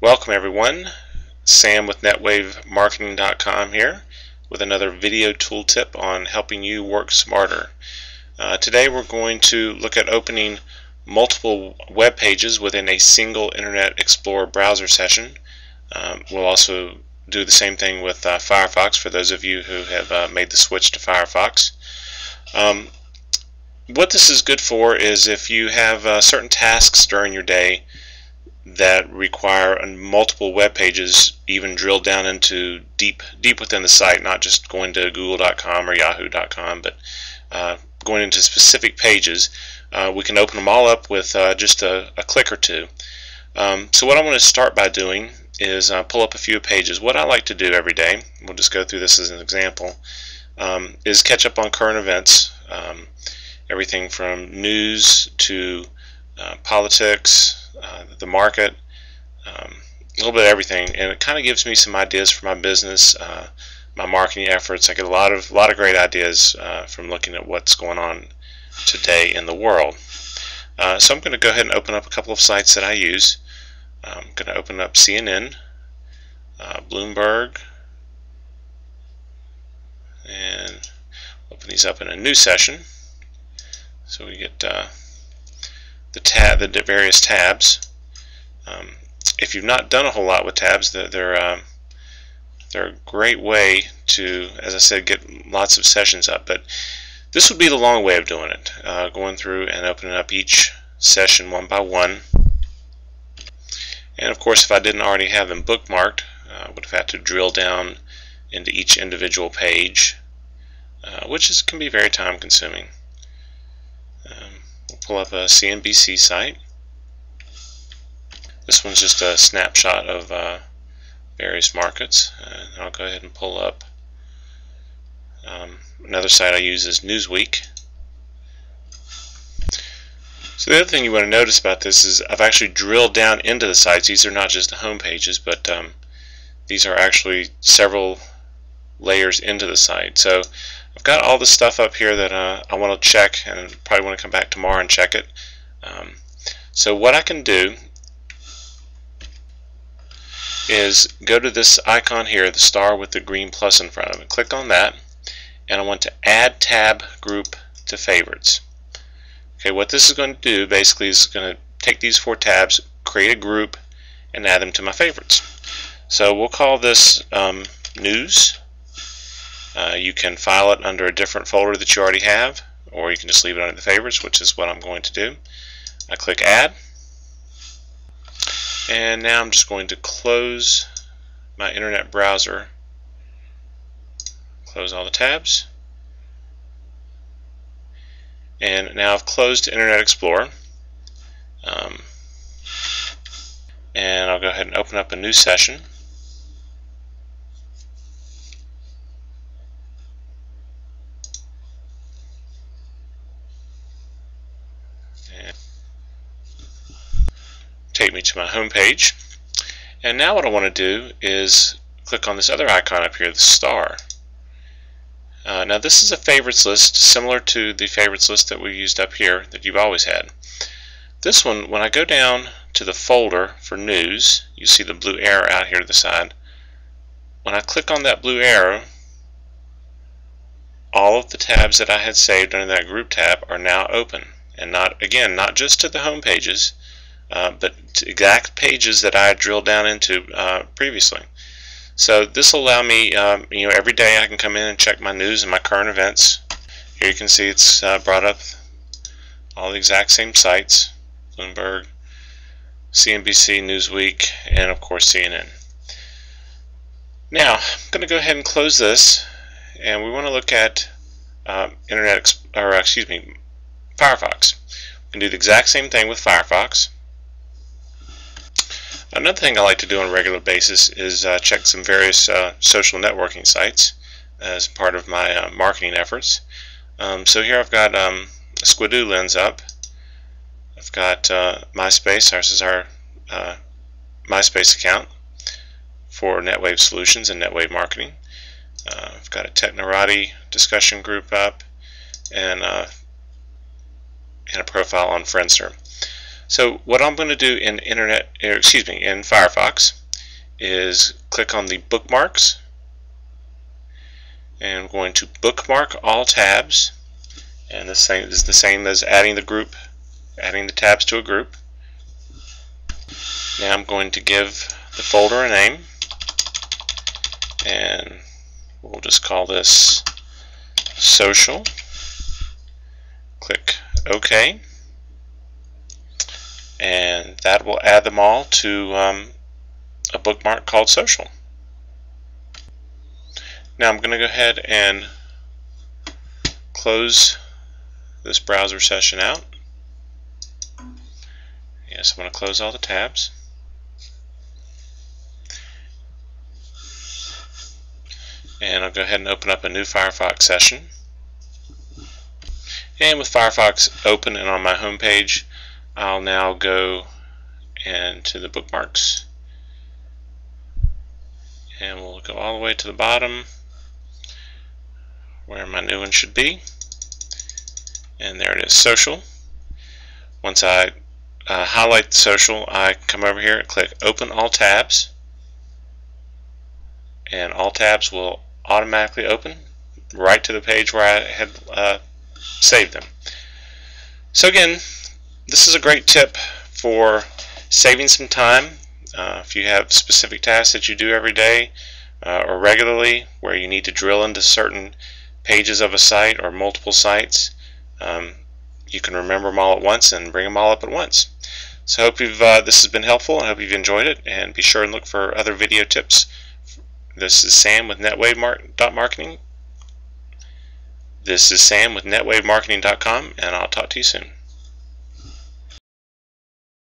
Welcome everyone. Sam with NetWaveMarketing.com here with another video tooltip on helping you work smarter. Uh, today we're going to look at opening multiple web pages within a single Internet Explorer browser session. Um, we'll also do the same thing with uh, Firefox for those of you who have uh, made the switch to Firefox. Um, what this is good for is if you have uh, certain tasks during your day that require multiple web pages, even drilled down into deep deep within the site, not just going to google.com or yahoo.com, but uh, going into specific pages. Uh, we can open them all up with uh, just a, a, click or two. Um, so what I want to start by doing is uh, pull up a few pages. What I like to do every day, we'll just go through this as an example, um, is catch up on current events. Um, everything from news to uh, politics, uh, the market, um, a little bit of everything, and it kind of gives me some ideas for my business, uh, my marketing efforts. I get a lot of a lot of great ideas uh, from looking at what's going on today in the world. Uh, so I'm going to go ahead and open up a couple of sites that I use. I'm going to open up CNN, Bloomberg, and open these up in a new session. So we get the tab, the various tabs. Um, if you've not done a whole lot with tabs, they're they're, um, they're a great way to, as I said, get lots of sessions up. But this would be the long way of doing it, uh, going through and opening up each session one by one. And of course, if I didn't already have them bookmarked, uh, I would have had to drill down into each individual page, uh, which is, can be very time consuming. Pull up a CNBC site. This one's just a snapshot of uh, various markets. Uh, I'll go ahead and pull up um, another site I use is Newsweek. So the other thing you want to notice about this is I've actually drilled down into the sites. These are not just the home pages, but um, these are actually several layers into the site. So I've got all the stuff up here that uh, I want to check and probably want to come back tomorrow and check it. Um, so what I can do is go to this icon here, the star with the green plus in front of it. Click on that and I want to add tab group to favorites. Okay, what this is going to do basically is going to take these four tabs, create a group, and add them to my favorites. So we'll call this um, news uh, you can file it under a different folder that you already have, or you can just leave it under the favorites, which is what I'm going to do. I click Add, and now I'm just going to close my internet browser, close all the tabs, and now I've closed Internet Explorer. Um, and I'll go ahead and open up a new session. To my home page. And now what I want to do is click on this other icon up here, the star. Uh, now this is a favorites list similar to the favorites list that we used up here that you've always had. This one, when I go down to the folder for news, you see the blue arrow out here to the side. When I click on that blue arrow, all of the tabs that I had saved under that group tab are now open. And not again, not just to the home pages, uh, but exact pages that I drilled down into uh, previously. So this will allow me, um, you know, every day I can come in and check my news and my current events. Here you can see it's uh, brought up all the exact same sites, Bloomberg, CNBC, Newsweek, and of course CNN. Now, I'm going to go ahead and close this, and we want to look at uh, Internet, or excuse me, Firefox. We can do the exact same thing with Firefox. Another thing I like to do on a regular basis is uh, check some various uh, social networking sites as part of my uh, marketing efforts. Um, so here I've got um, Squidoo Lens up. I've got uh, MySpace. Ours is our uh, MySpace account for NetWave Solutions and NetWave Marketing. Uh, I've got a Technorati discussion group up and, and a profile on Friendster. So what I'm going to do in Internet, er, excuse me, in Firefox is click on the bookmarks. And I'm going to bookmark all tabs. And the same is the same as adding the group adding the tabs to a group. Now I'm going to give the folder a name. And we'll just call this social. Click OK and that will add them all to um, a bookmark called social now I'm going to go ahead and close this browser session out. Yes, I'm going to close all the tabs. And I'll go ahead and open up a new Firefox session. And with Firefox open and on my home page, I'll now go into the bookmarks. And we'll go all the way to the bottom where my new one should be. And there it is social. Once I uh, highlight social I come over here and click open all tabs. And all tabs will automatically open right to the page where I had uh, saved them. So again this is a great tip for saving some time uh, if you have specific tasks that you do every day uh, or regularly where you need to drill into certain pages of a site or multiple sites, um, you can remember them all at once and bring them all up at once. So I hope you've, uh, this has been helpful. I hope you've enjoyed it and be sure and look for other video tips. This is Sam with NetWaveMarketing. This is Sam with NetWaveMarketing.com and I'll talk to you soon.